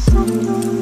sometimes.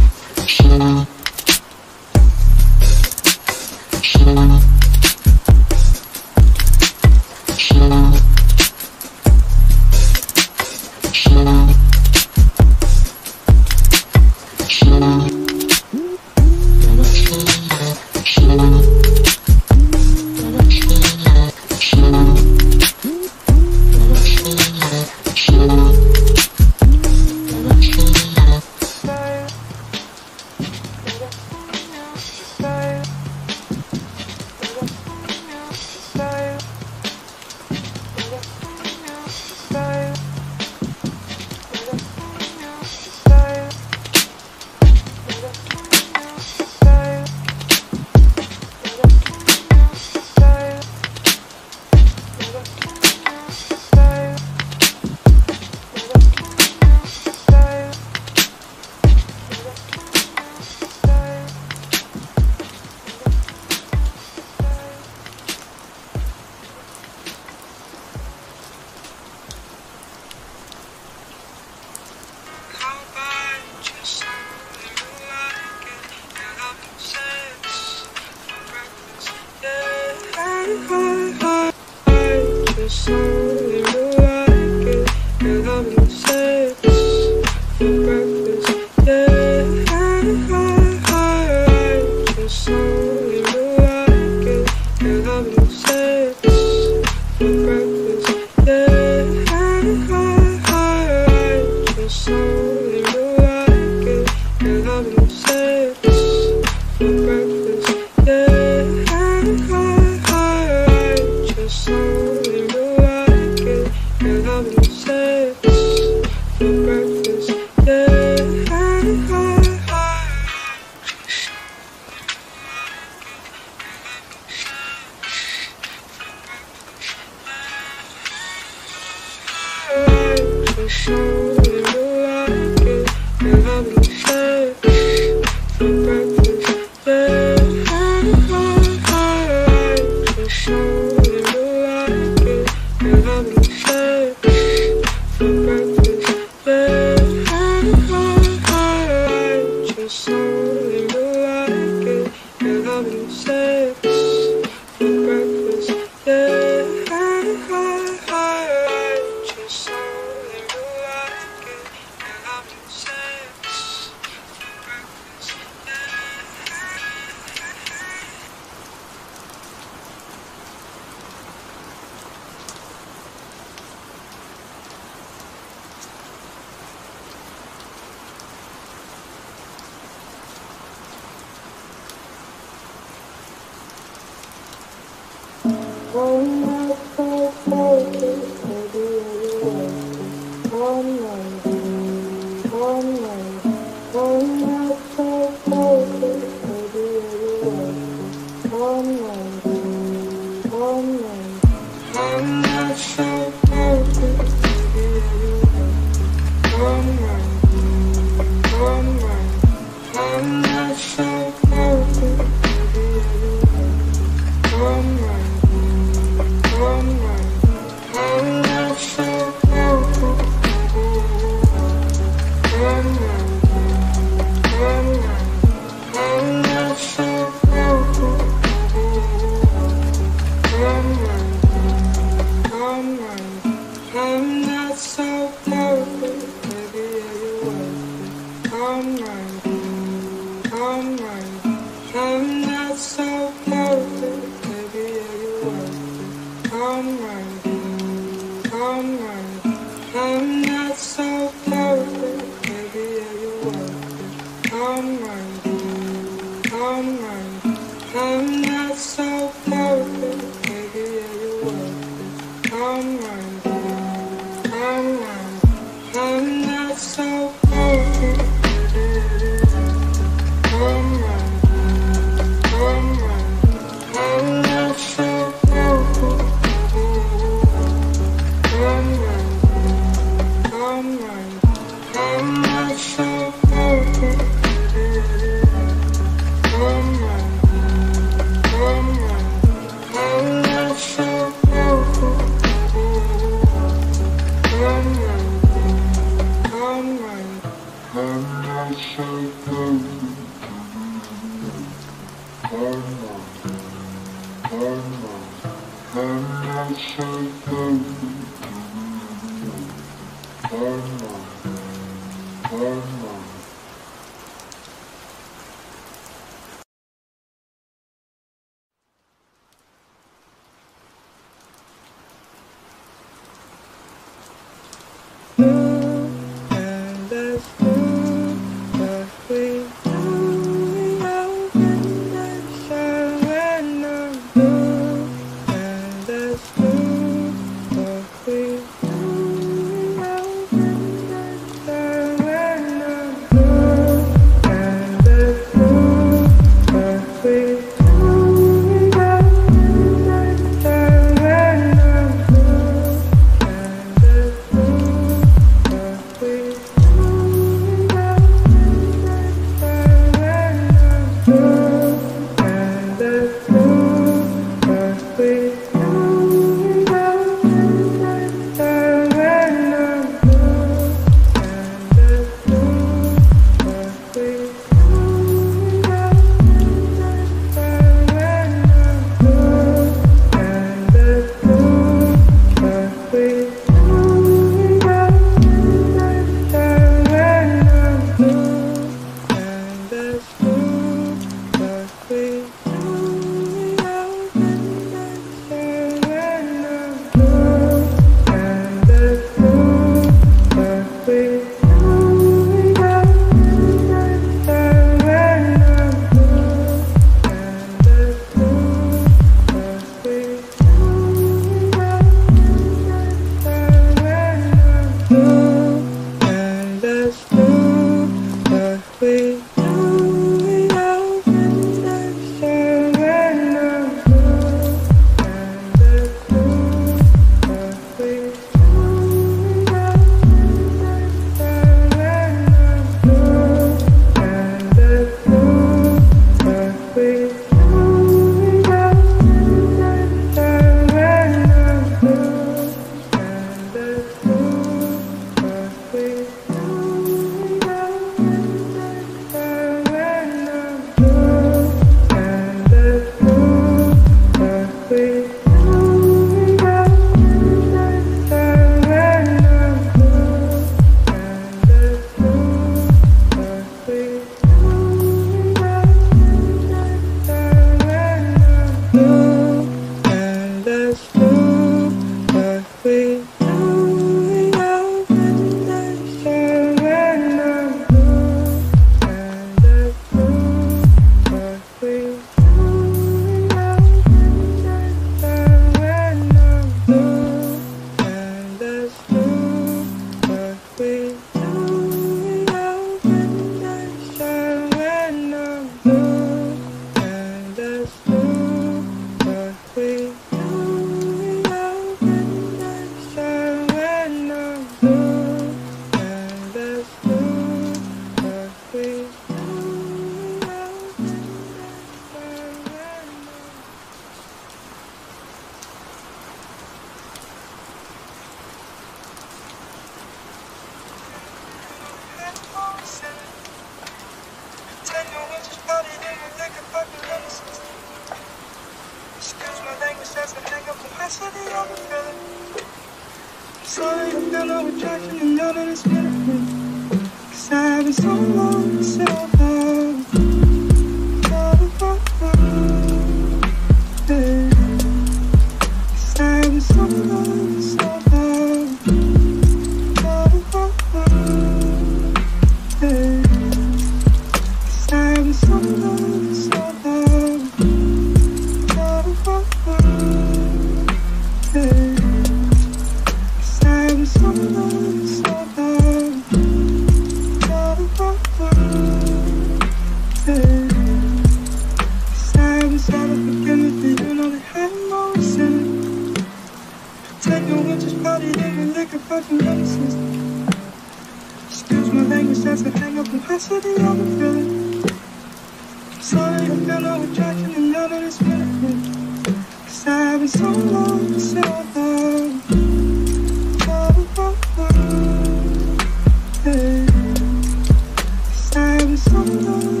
I've been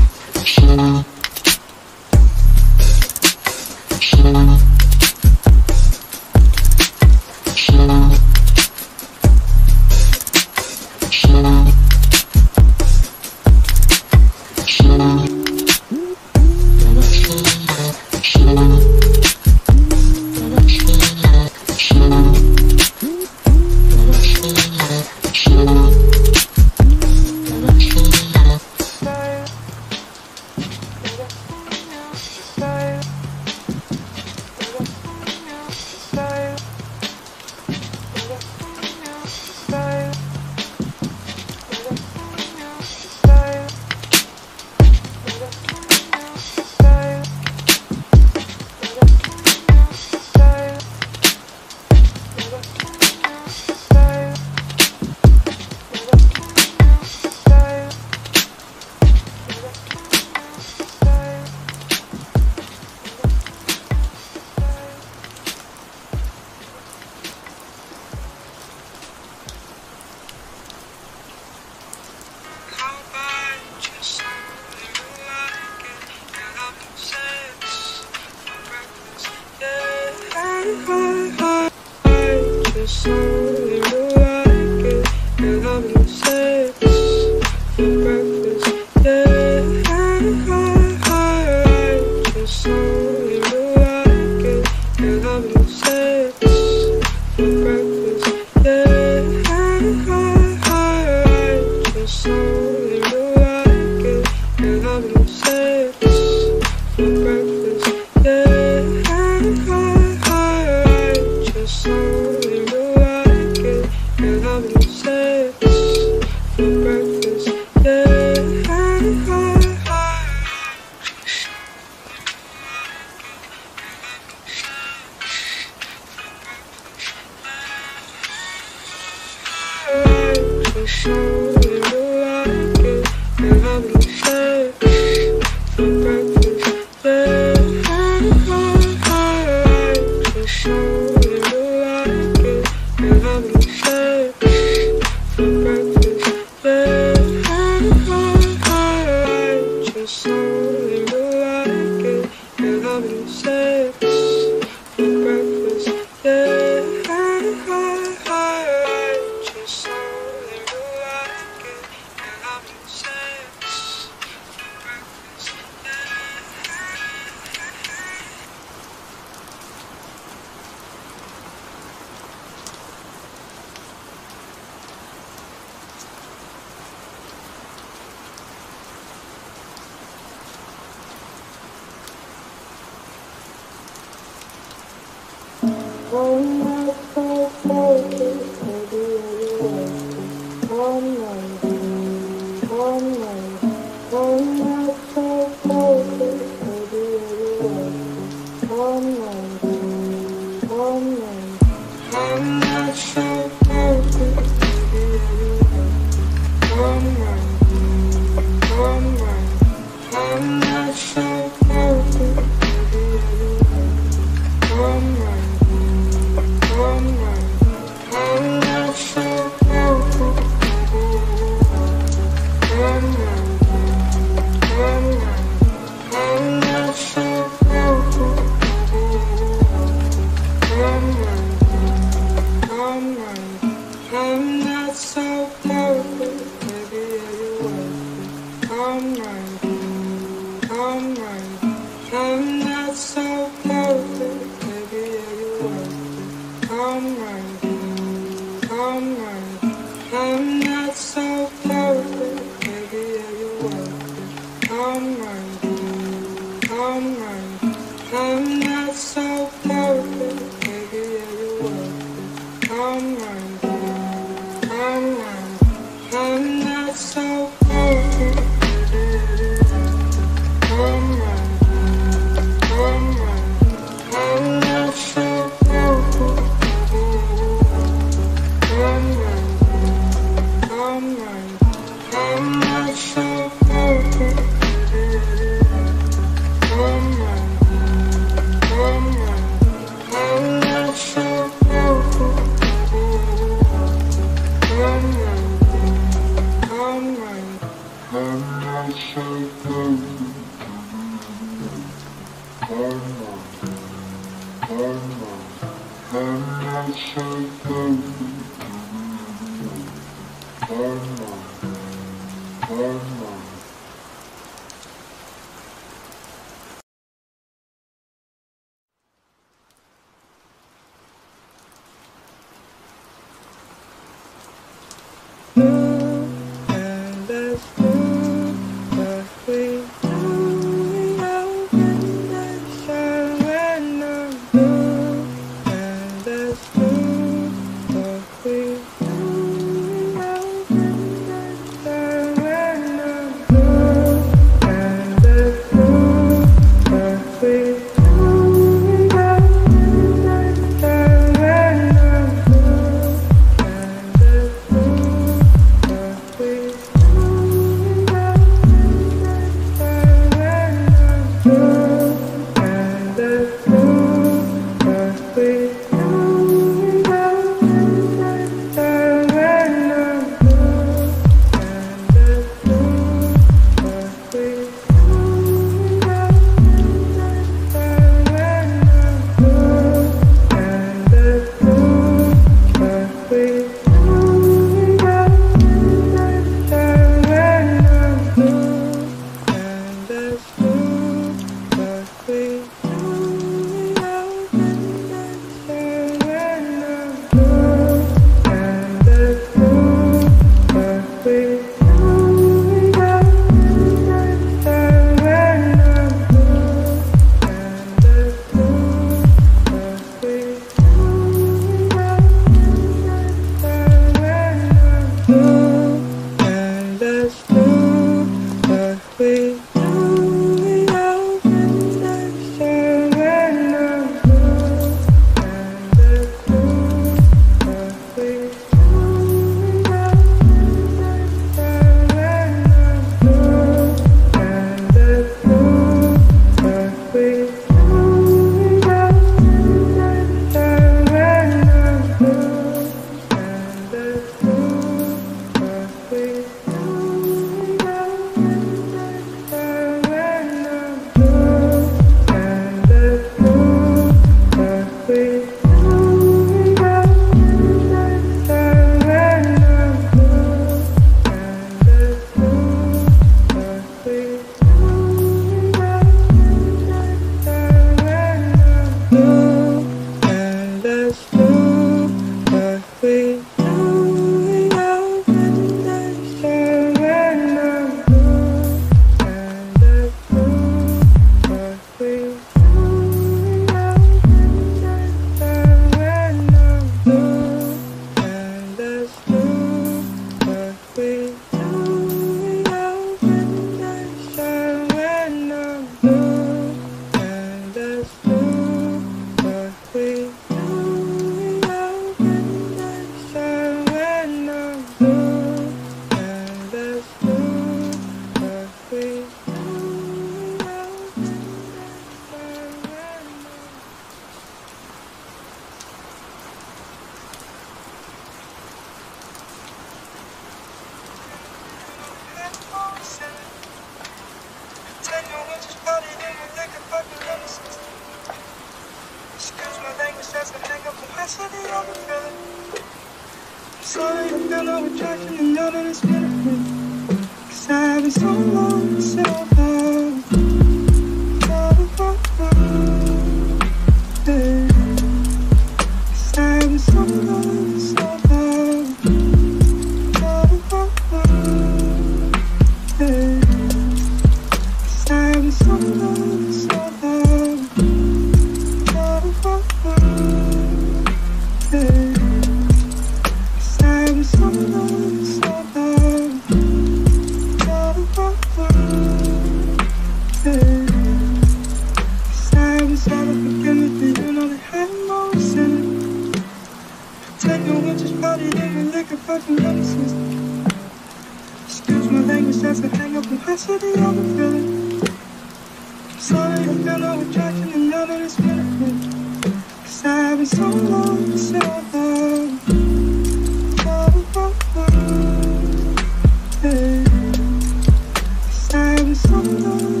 been so